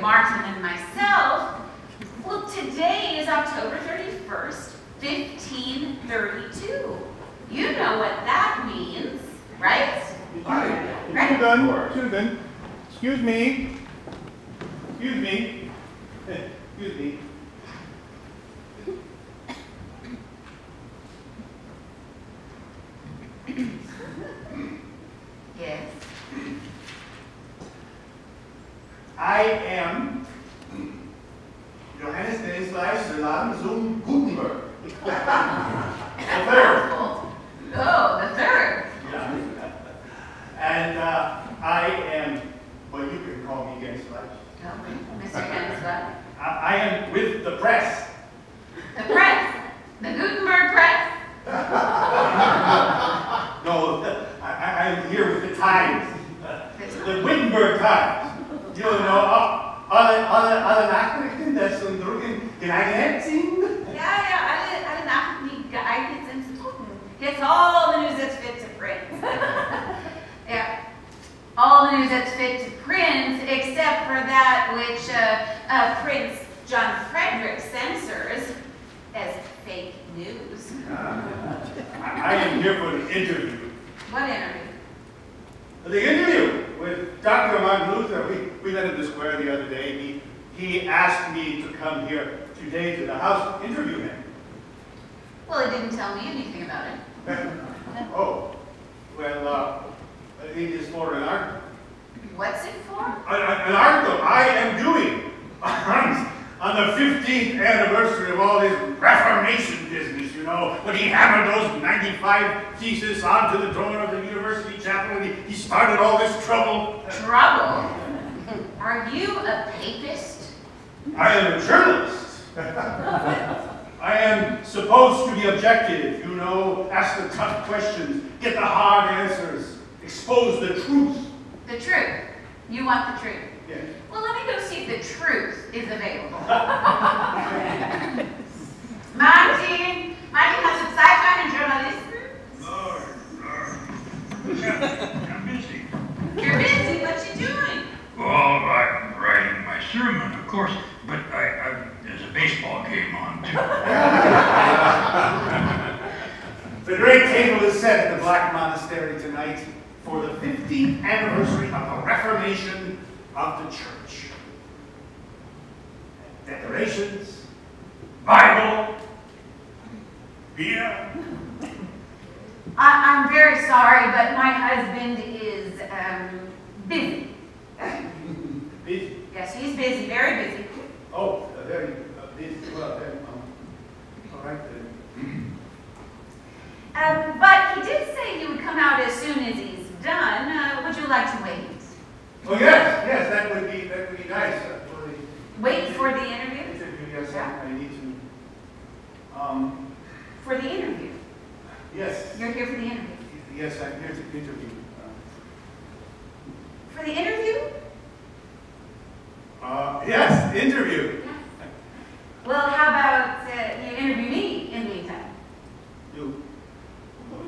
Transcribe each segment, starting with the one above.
Martin and myself. Well, today is October 31st, 1532. You know what that means, right? Right. Susan, Susan, excuse me. Excuse me. Excuse me. Yes. I am Johannes Stanislaus Solan zum Gutenberg. the third. Oh, the third. Yeah. And uh, I am, well, you can call me Stanislaus. Oh, Mr. Stanislaus. I, I am with the press. The press. The Gutenberg press. No, I, I, I'm here with the Times. The Wittenberg Times. You know, alle, alle, alle Nachrichten, das und drucken geeignet sind. Ja, ja, alle, alle Nachrichten, die geeignet sind zu drucken. It's all the news that's fit to print. yeah. All the news that's fit to print, except for that which uh, uh, Prince John Frederick censors as fake news. I, I am here for the interview. What interview? The interview Dr. Martin Luther, we, we met at the square the other day. He, he asked me to come here today to the house to interview him. Well, he didn't tell me anything about it. oh, well, uh, it is for an article. What's it for? An, an article I am doing on, on the 15th anniversary of all this Reformation business, know, when he hammered those 95 theses onto the door of the university chapel and he, he started all this trouble. Trouble? Are you a papist? I am a journalist. I am supposed to be objective, you know, ask the tough questions, get the hard answers, expose the truth. The truth. You want the truth. Yes. Well, let me go see if the truth is available. Martin! Martin, hast du Zeit für einen Journalisten? Lord, Lord. Yeah, I'm busy. You're busy. What you doing? Well, I'm writing my sermon, of course, but I, I, there's a baseball game on, too. The great table is set at the Black Monastery tonight for the 15th anniversary of the Reformation of the Church. I, I'm very sorry, but my husband is um, busy. Busy. Yes, he's busy, very busy. Oh, uh, very uh, busy. Well, then, um, all right then. Um, but he did say he would come out as soon as he's done. Uh, would you like to wait? Oh yes, yes, that would be that would be nice uh, for the Wait for the interview? interview. Yes, Yeah. I, I need to. Um, For the interview. yes, You're here for the interview. yes, I'm here to interview. For the interview? Uh, yes, interview. Well, how about uh, you interview me in the meantime? You.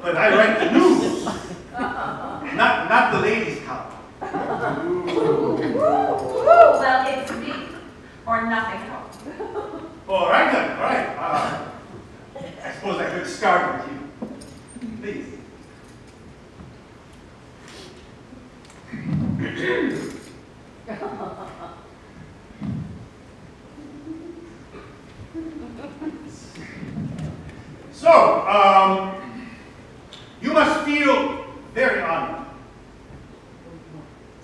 But I write the news, not not the ladies' column. Well, it's me or nothing at all. All right then, all right. Uh, I suppose I could start with you, please. So, um, you must feel very honored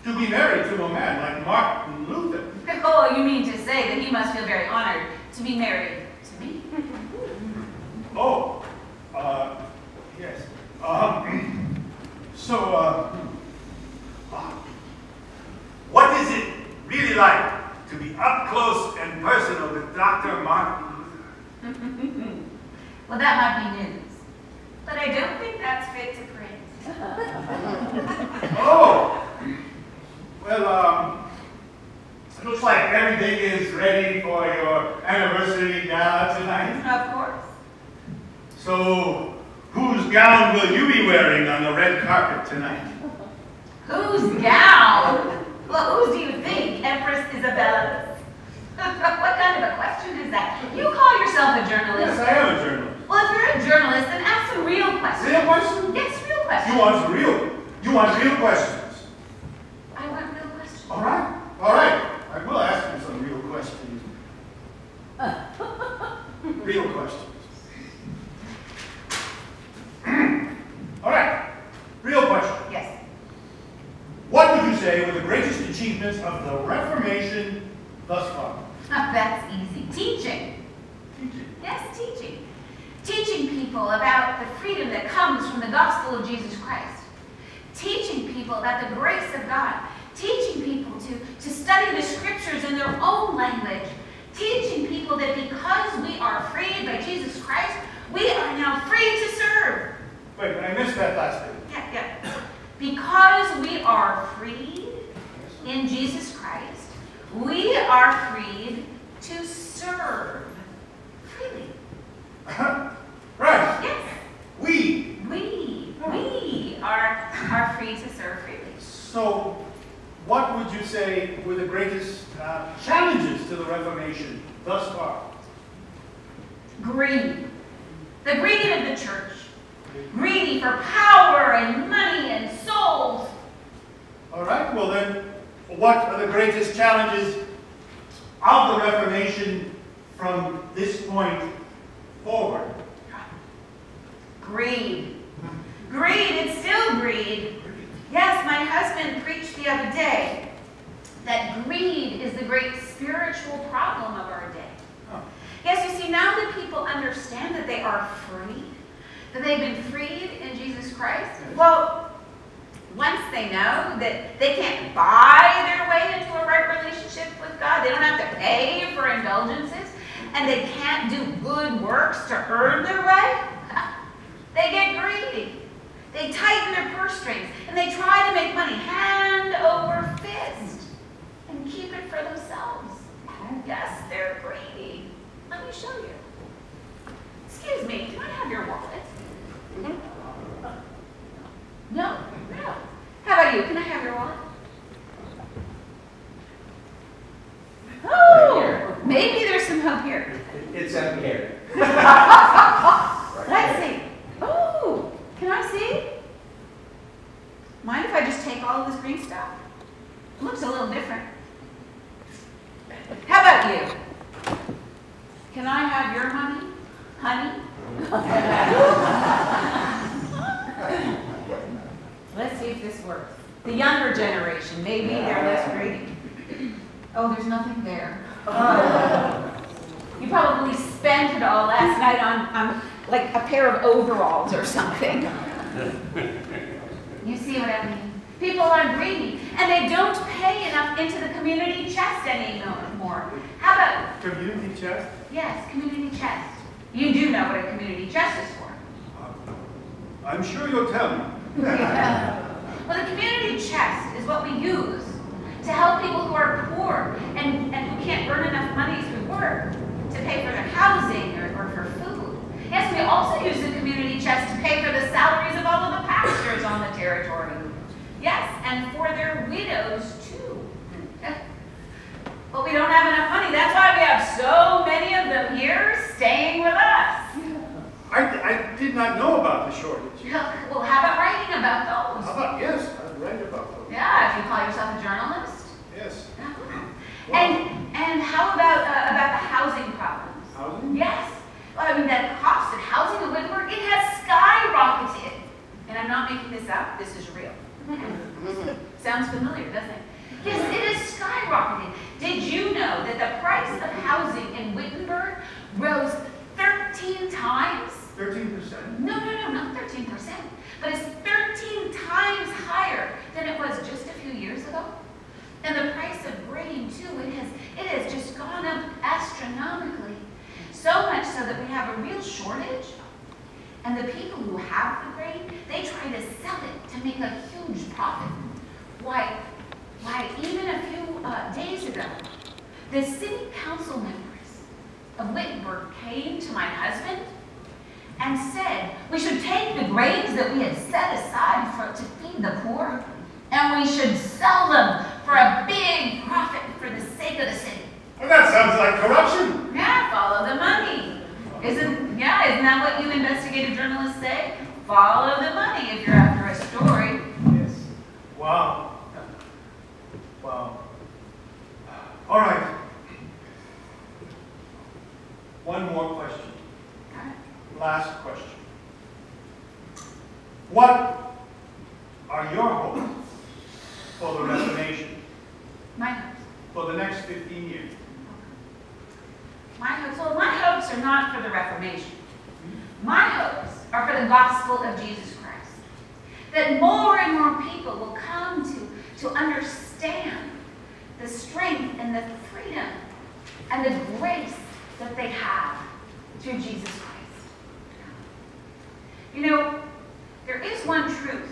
to be married to a man like Martin Luther. Oh, you mean to say that he must feel very honored to be married to me? Oh, uh, yes. Um, so, uh, uh, what is it really like to be up close and personal with Dr. Martin Luther? Well, that might be news. But I don't think that's fit to print. Oh, well, um, looks like everything is ready for your anniversary gala tonight. Of course. So, whose gown will you be wearing on the red carpet tonight? Whose gown? Well, whose do you think? Empress Isabella's? what kind of a question is that? You call yourself a journalist. Yes. I am a journalist. Well, if you're a journalist, then ask some real questions. Real question? Yes, real questions. You want real, you want real questions. I want real questions. All right, all right. I will ask you some real questions. Real questions. All right, real question. Yes. What would you say were the greatest achievements of the Reformation thus far? That's easy. Teaching. Teaching. Yes, teaching. Teaching people about the freedom that comes from the gospel of Jesus Christ. The grace of God. Teaching people to, to study the scriptures in their own language. Teaching people that because we are freed by Jesus Christ, we are now free to serve. Wait, but I missed that last bit. Yeah, yeah. Because we are freed in Jesus Christ, we are freed to serve freely. right. Yes, We. we, we are, are free to serve freely. So, what would you say were the greatest uh, challenges to the Reformation thus far? Greed. The greed of the church. Greedy for power and money and souls. All right, well then, what are the greatest challenges of the Reformation from this point forward? Greed. Greed, it's still greed. My husband preached the other day that greed is the great spiritual problem of our day. Oh. Yes, you see, now that people understand that they are free, that they've been freed in Jesus Christ, well, once they know that they can't buy their way into a right relationship with God, they don't have to pay for indulgences, and they can't do good works to earn their way, they get greedy. They tighten their purse strings, and they try to make money hand over fist and keep it for themselves. Yes, they're greedy. Let me show you. Excuse me, can I have your wallet? No, no. How about you? Can I have your wallet? Oh, maybe there's some hope here. It's empty here. Let's see. Oh, can I see? Mind if I just take all of this green stuff? It looks a little different. How about you? Can I have your money, honey? Let's see if this works. The younger generation, maybe they're less greedy. Oh, there's nothing there. You probably spent all last night on, on like a pair of overalls or something. You see what I mean? People are greedy and they don't pay enough into the community chest anymore. How about, Community chest? yes, community chest. You do know what a community chest is for. I'm sure you'll tell me. Well, the community chest is what we use to help people who are poor and, and who can't earn enough money through work to pay for their housing or, or for food. Yes, we also use the community chest to pay for the salaries of all of the pastors on the territory. Yes, and for their widows too. But we don't have enough money. That's why we have so many of them here staying with us. I, I did not know about the shortage. Well, how about writing about How those? about, yes, I'd write about those. Yeah, if you call yourself a journalist. Yes. And and how about uh, about the housing problems? Housing? Yes. Well, I mean, the cost of housing in Wittenberg, it has skyrocketed. And I'm not making this up, this is real. Sounds familiar, doesn't it? Yes, it has skyrocketed. Did you know that the price of housing in Wittenberg rose 13 times? Thirteen percent? No, no, no, not 13%, but it's 13 times higher than it was just a few years ago. And the price of grain too, it has, it has just gone up astronomically. So much so that we have a real shortage. And the people who have the grain, they try to sell it to make a huge profit. Why, why, even a few uh, days ago, the city council members of Wittenberg came to my husband and said we should take the grains that we had set aside for, to feed the poor and we should sell them for a big profit for the sake of the city. Well, that sounds like corruption. Yeah, follow the money. Isn't, yeah, isn't that what you investigative journalists say? Follow the money if you're after a story. Yes. Wow. Wow. All right. One more question. Last question. What are your hopes for the Reformation My hopes. for the next 15 years? My hopes, well, my hopes are not for the Reformation. My hopes are for the gospel of Jesus Christ. That more and more people will come to, to understand the strength and the freedom and the grace that they have through Jesus Christ. You know, there is one truth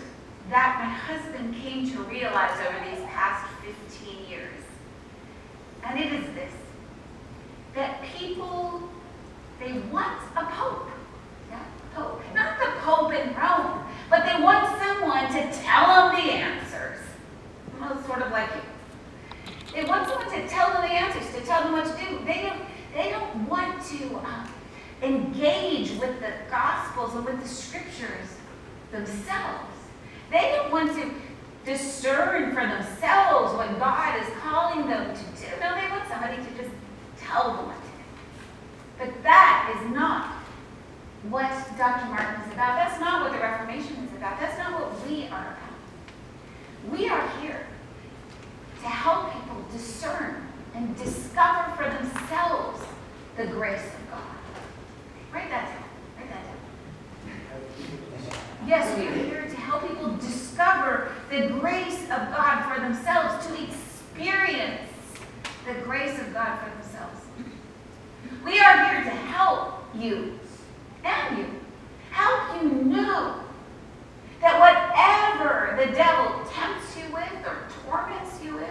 that my husband came to realize over these past 15 years. And it is this that people, they want a pope. But they want someone to tell them the answers. Well, sort of like you. They want someone to tell them the answers, to tell them what to do. They don't, they don't want to um, engage with the Gospels and with the Scriptures themselves. They don't want to discern for themselves what God is calling them to do. No, they want somebody to just tell them what to do. But that is not what Dr. Martin is about. That's not what the Reformation is about. That's not what we are about. We are here to help people discern and discover for themselves the grace of God. Write that down. Write that down. Yes, we are here to help people discover the grace of God for themselves, to experience the grace of God for themselves. We are here to help you and you, help you know that whatever the devil tempts you with or torments you with,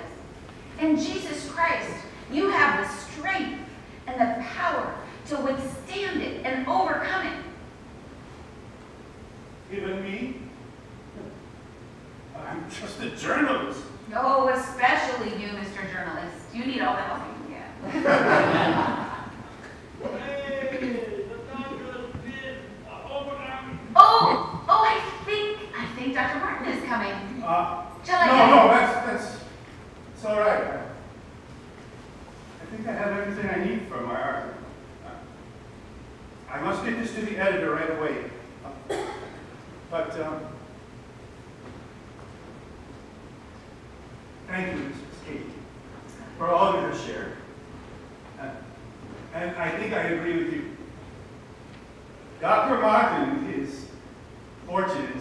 in Jesus Christ, you have the strength and the power to withstand it and overcome it. Even me? I'm just a journalist. Oh, especially you, Mr. Journalist. You need all the help you can get. Oh, oh, I think, I think Dr. Martin is coming. Uh, Shall I no, get no, that's, that's, it's all right. I, I think I have everything I need for my article. Uh, I must get this to the editor right away. But, um, thank you, Mrs. Katie, for all you have shared. Uh, And I think I agree with you. Dr. Martin is fortunate